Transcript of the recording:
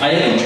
A je tu